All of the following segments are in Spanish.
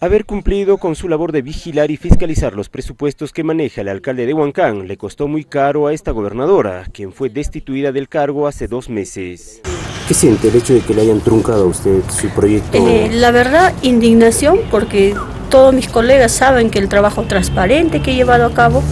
Haber cumplido con su labor de vigilar y fiscalizar los presupuestos que maneja el alcalde de Huancán le costó muy caro a esta gobernadora, quien fue destituida del cargo hace dos meses. ¿Qué siente el hecho de que le hayan truncado a usted su proyecto? Eh, la verdad, indignación, porque todos mis colegas saben que el trabajo transparente que he llevado a cabo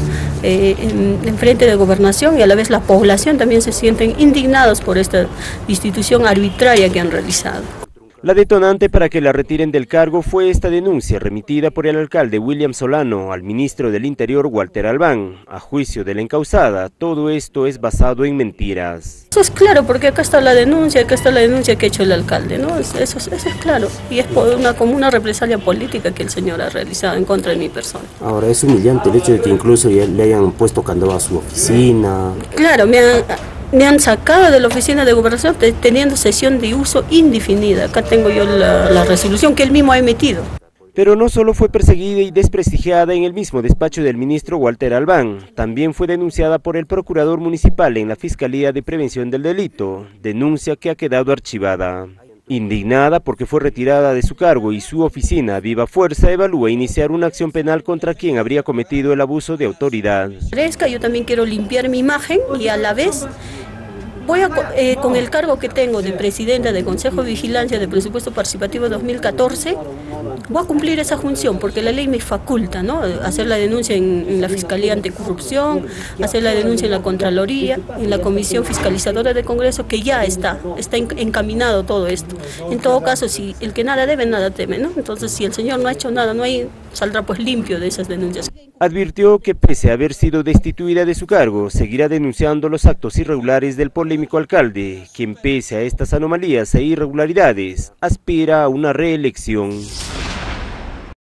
eh, en, en, frente de gobernación y a la vez la población también se sienten indignados por esta institución arbitraria que han realizado. La detonante para que la retiren del cargo fue esta denuncia remitida por el alcalde William Solano al ministro del Interior Walter Albán. A juicio de la encausada, todo esto es basado en mentiras. Eso es claro, porque acá está la denuncia, acá está la denuncia que ha hecho el alcalde, ¿no? Eso, eso, eso es claro. Y es por una, como una represalia política que el señor ha realizado en contra de mi persona. Ahora, es humillante el hecho de que incluso ya le hayan puesto candado a su oficina. Claro, me han me han sacado de la oficina de gobernación teniendo sesión de uso indefinida. Acá tengo yo la, la, resolución que él mismo ha emitido. Pero no solo fue perseguida y desprestigiada en el mismo despacho del ministro Walter Albán, también fue denunciada por el procurador municipal en la Fiscalía de Prevención del Delito, denuncia que ha quedado archivada. Indignada porque fue retirada de su cargo y su oficina Viva Fuerza evalúa iniciar una acción penal contra quien habría cometido el abuso de autoridad. Yo también quiero limpiar mi imagen y a la vez voy a, eh, con el cargo que tengo de presidenta del Consejo de Vigilancia de Presupuesto Participativo 2014, voy a cumplir esa función porque la ley me faculta, ¿no? Hacer la denuncia en, en, la Fiscalía Anticorrupción, hacer la denuncia en la Contraloría, en la Comisión Fiscalizadora del Congreso, que ya está, está encaminado todo esto. En todo caso, si el que nada debe, nada teme, ¿no? Entonces, si el señor no ha hecho nada, no hay, saldrá pues limpio de esas denuncias. Advirtió que pese a haber sido destituida de su cargo, seguirá denunciando los actos irregulares del polémico alcalde, quien pese a estas anomalías e irregularidades, aspira a una reelección.